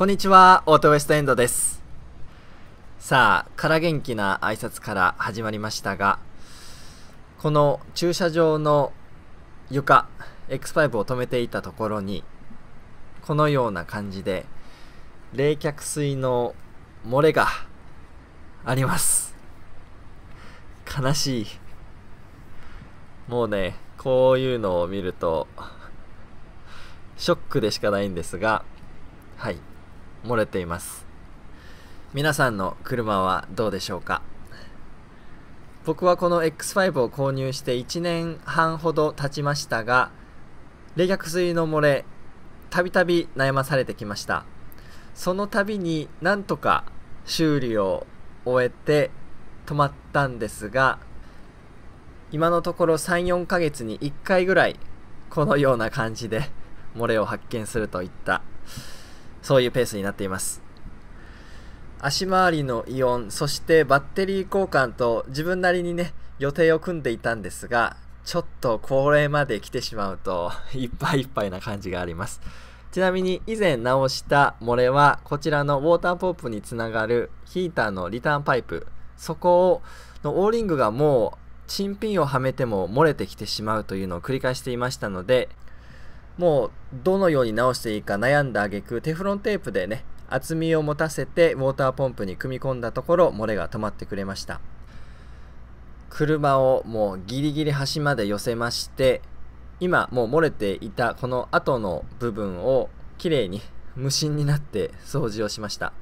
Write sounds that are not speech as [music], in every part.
こんにちは、オートウエストエンドです。さあ、から元気な挨拶から始まりましたが、この駐車場の床、X5 を止めていたところに、このような感じで、冷却水の漏れがあります。悲しい。もうね、こういうのを見ると、ショックでしかないんですが、はい、漏れています。皆さんの車はどうでしょうか？僕はこの X5 を購入して1年半ほど経ちましたが、冷却水の漏れ、たびたび悩まされてきました。その度になんとか修理を終えて止まったんですが、今のところ3、4ヶ月に1回ぐらいこのような感じで漏れを発見するといったそういうペースになっています。足回りのイオンそしてバッテリー交換と自分なりにね予定を組んでいたんですがちょっとこれまで来てしまうと [laughs] いっぱいいっぱいな感じがあります。ちなみに以前直した漏れはこちらのウォーターポップにつながるヒーターのリターンパイプ。そこをのオーリングがもう新品をはめても漏れてきてしまうというのを繰り返していましたので、もうどのように直していいか悩んだ挙句テフロンテープでね、厚みを持たせてウォーターポンプに組み込んだところ漏れが止まってくれました。車をもうギリギリ端まで寄せまして、今もう漏れていたこの後の部分をきれいに無心になって掃除をしました。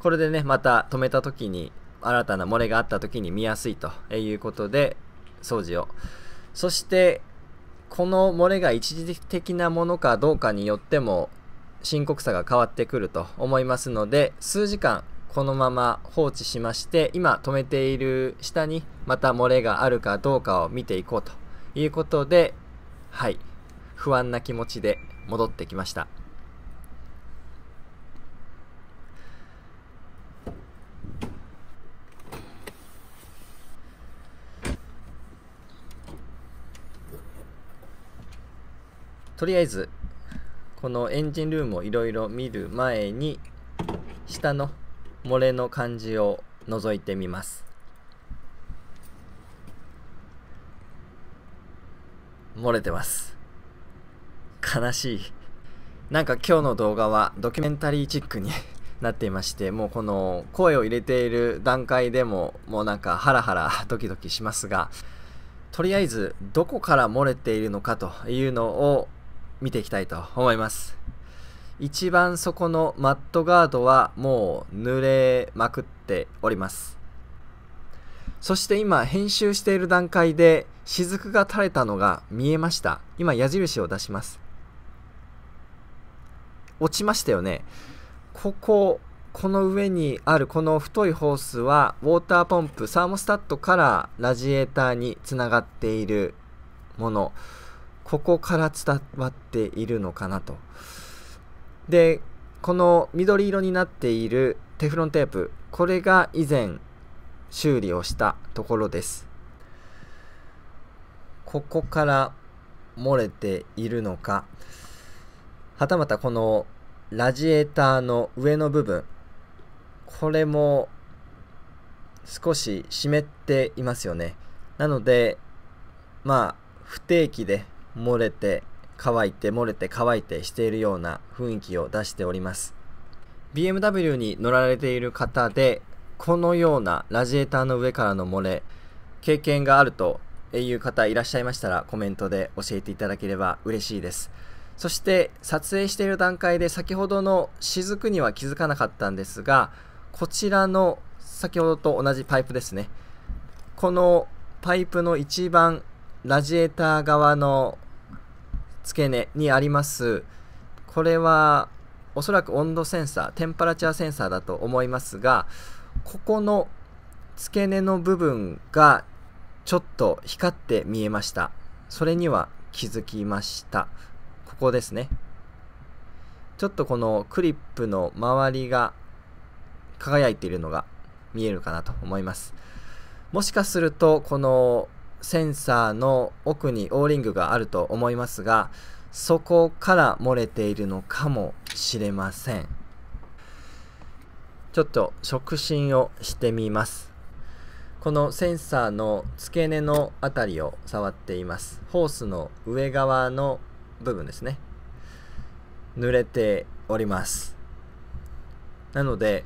これでね、また止めた時に新たな漏れがあった時に見やすいということで掃除を。そして、この漏れが一時的なものかどうかによっても深刻さが変わってくると思いますので、数時間このまま放置しまして、今止めている下にまた漏れがあるかどうかを見ていこうということで、はい、不安な気持ちで戻ってきました。とりあえずこのエンジンルームをいろいろ見る前に下の漏れの感じを覗いてみます。漏れてます。悲しい。なんか今日の動画はドキュメンタリーチックになっていましてもうこの声を入れている段階でももうなんかハラハラドキドキしますがとりあえずどこから漏れているのかというのを見ていきたいと思います。一番底のマットガードはもう濡れまくっております。そして今編集している段階で雫が垂れたのが見えました。今矢印を出します。落ちましたよね。ここ、この上にあるこの太いホースはウォーターポンプ、サーモスタットからラジエーターにつながっているもの。ここから伝わっているのかなと。で、この緑色になっているテフロンテープ、これが以前修理をしたところです。ここから漏れているのか、はたまたこのラジエーターの上の部分、これも少し湿っていますよね。なので、まあ、不定期で漏れて乾いて漏れて乾いてしているような雰囲気を出しております。BMW に乗られている方でこのようなラジエーターの上からの漏れ経験があるという方いらっしゃいましたらコメントで教えていただければ嬉しいです。そして撮影している段階で先ほどの雫には気づかなかったんですがこちらの先ほどと同じパイプですね。このパイプの一番ラジエーター側の付け根にあります。これはおそらく温度センサーテンパラチャーセンサーだと思いますがここの付け根の部分がちょっと光って見えました。それには気づきました。ここですね。ちょっとこのクリップの周りが輝いているのが見えるかなと思います。もしかするとこのセンサーの奥にオーリングがあると思いますがそこから漏れているのかもしれません。ちょっと触診をしてみます。このセンサーの付け根のあたりを触っています。ホースの上側の部分ですね。濡れております。なので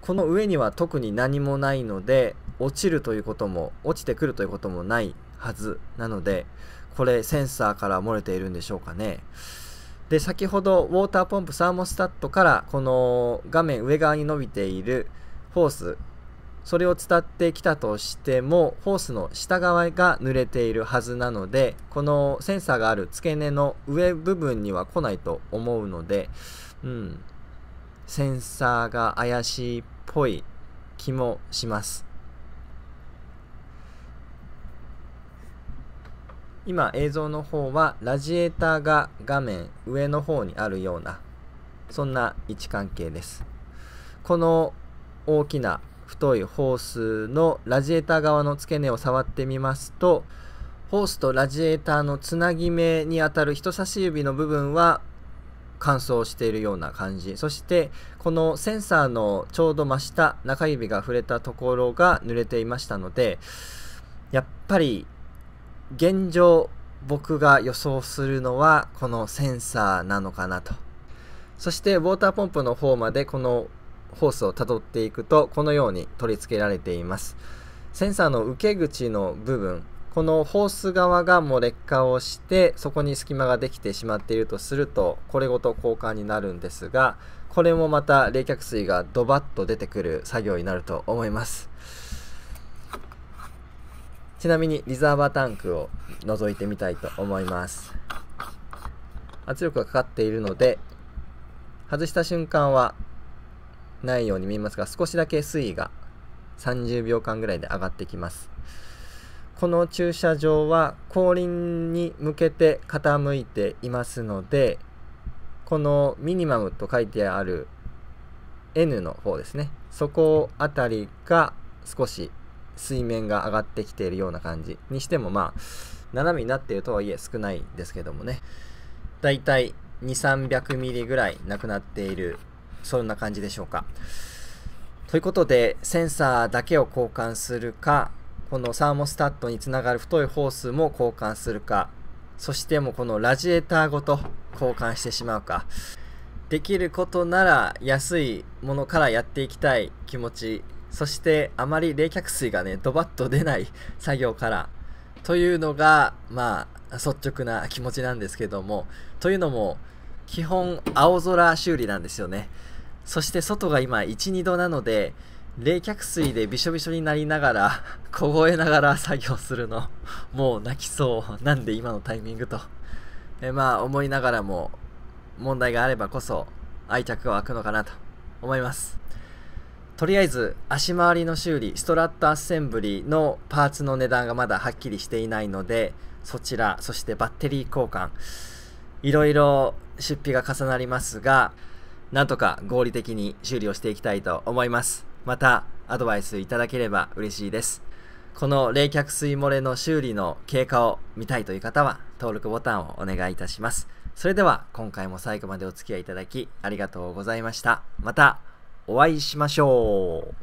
この上には特に何もないので落ちるということも落ちてくるということもないはずなのでこれセンサーから漏れているんでしょうかね。で先ほどウォーターポンプサーモスタットからこの画面上側に伸びているホースそれを伝ってきたとしてもホースの下側が濡れているはずなのでこのセンサーがある付け根の上部分には来ないと思うので、うん、センサーが怪しいっぽい気もします。今映像の方はラジエーターが画面上の方にあるようなそんな位置関係です。この大きな太いホースのラジエーター側の付け根を触ってみますとホースとラジエーターのつなぎ目にあたる人差し指の部分は乾燥しているような感じ。そしてこのセンサーのちょうど真下中指が触れたところが濡れていましたのでやっぱり現状僕が予想するのはこのセンサーなのかなと。そしてウォーターポンプの方までこのホースをたどっていくとこのように取り付けられています。センサーの受け口の部分このホース側がもう劣化をしてそこに隙間ができてしまっているとするとこれごと交換になるんですがこれもまた冷却水がドバッと出てくる作業になると思います。ちなみにリザーバータンクを覗いてみたいと思います。圧力がかかっているので外した瞬間はないように見えますが少しだけ水位が30秒間ぐらいで上がってきます。この駐車場は後輪に向けて傾いていますのでこのミニマムと書いてある N の方ですね。そこあたりが少し水面が上がってきているような感じ。にしてもまあ斜めになっているとはいえ少ないですけどもね。だいたい2 3 0 0ミリぐらいなくなっているそんな感じでしょうか。ということでセンサーだけを交換するかこのサーモスタットにつながる太いホースも交換するかそしてもこのラジエーターごと交換してしまうか。できることなら安いものからやっていきたい気持ちそしてあまり冷却水がね、ドバッと出ない [laughs] 作業からというのが、まあ、率直な気持ちなんですけども、というのも、基本青空修理なんですよね。そして外が今1、2度なので、冷却水でびしょびしょになりながら、[laughs] 凍えながら作業するの、もう泣きそう。なんで今のタイミングと。えまあ思いながらも、問題があればこそ愛着が湧くのかなと思います。とりあえず足回りの修理ストラットアッセンブリのパーツの値段がまだはっきりしていないのでそちらそしてバッテリー交換いろいろ出費が重なりますがなんとか合理的に修理をしていきたいと思います。またアドバイスいただければ嬉しいです。この冷却水漏れの修理の経過を見たいという方は登録ボタンをお願いいたします。それでは今回も最後までお付き合いいただきありがとうございました。またお会いしましょう。